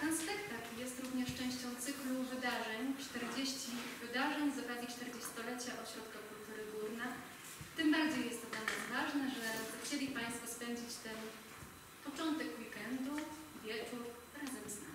ten spektakl jest również częścią cyklu wydarzeń 40 wydarzeń z okazji 40-lecia Ośrodka Kultury Górna. Tym bardziej jest to dla nas ważne, że zechcieli Państwo spędzić ten początek weekendu, wieczór razem z nami.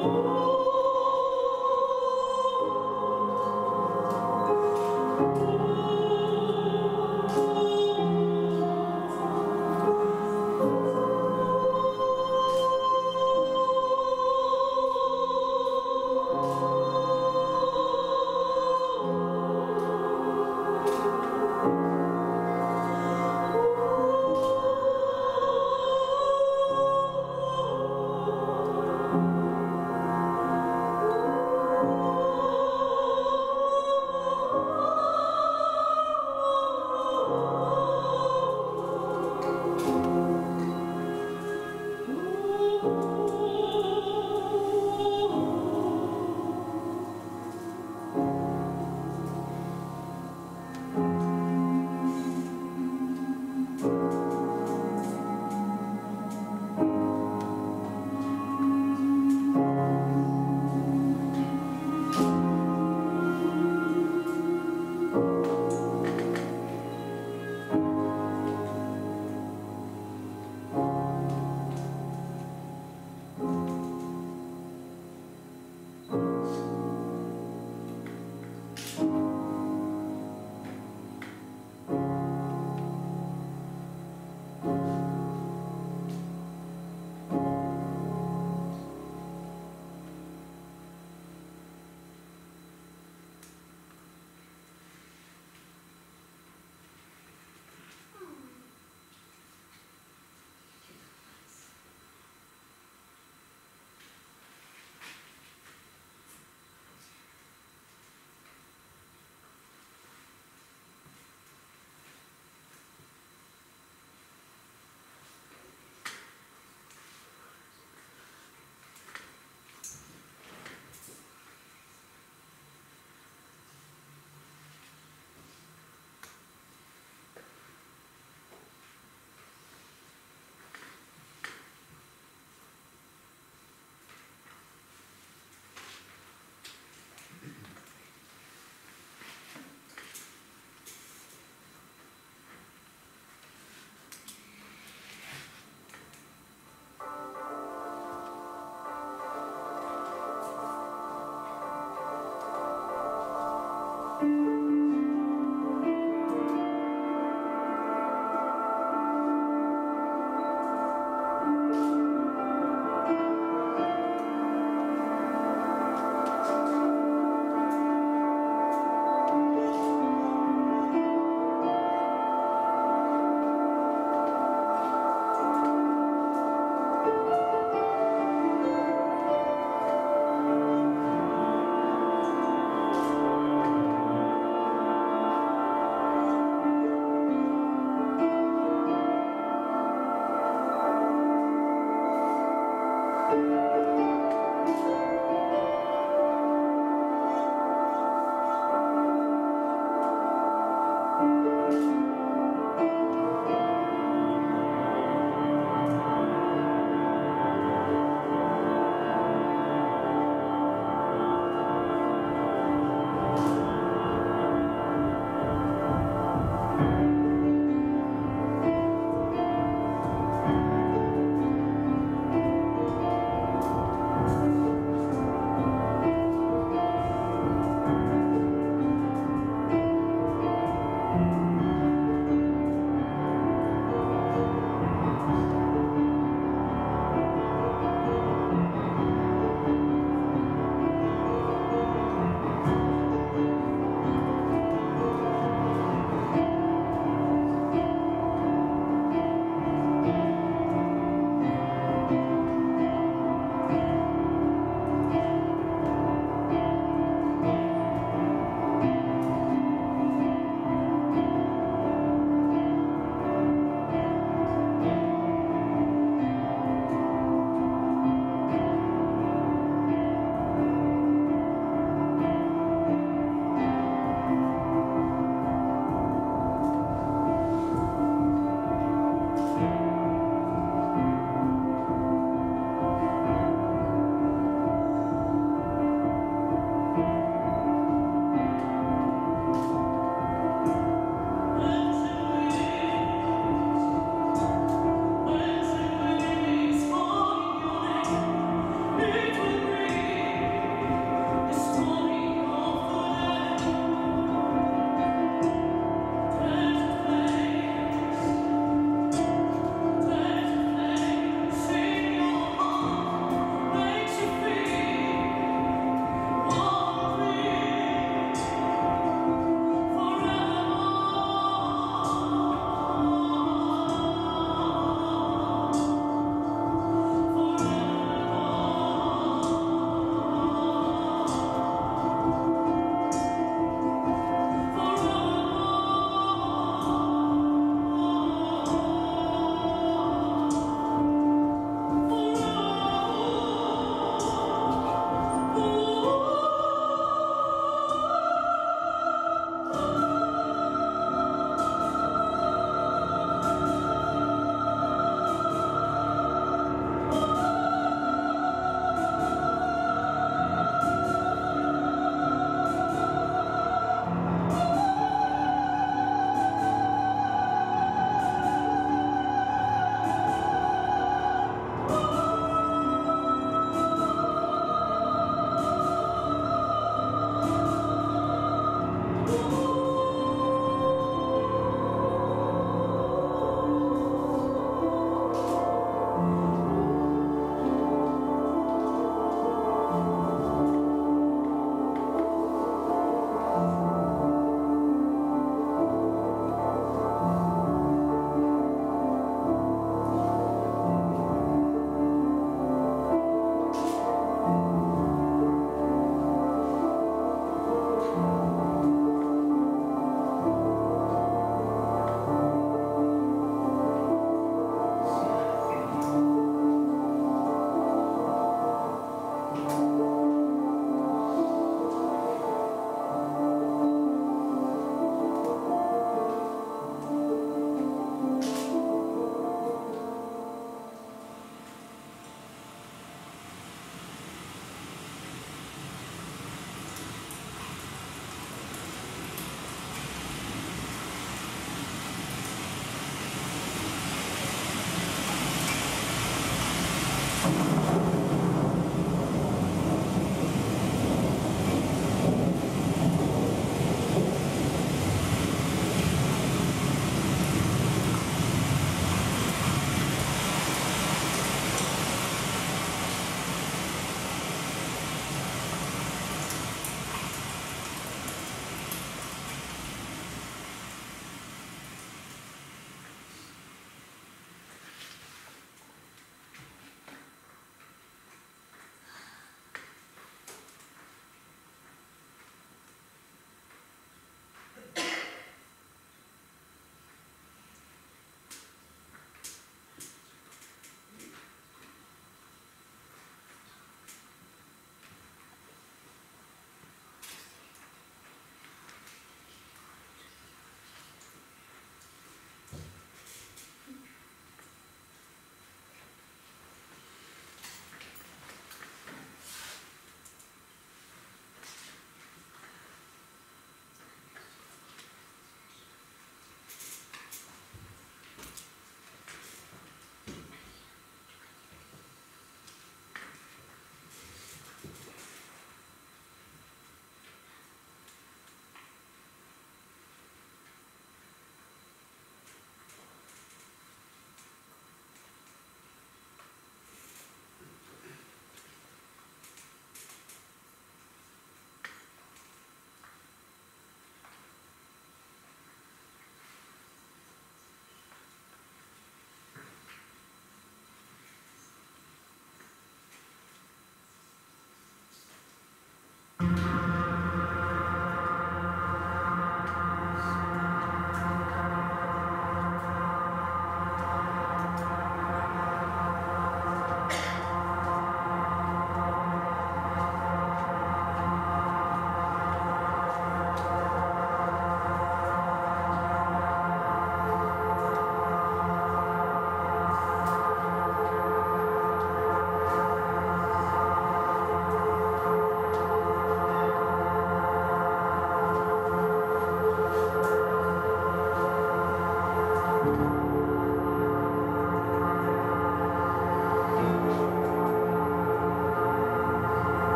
Oh.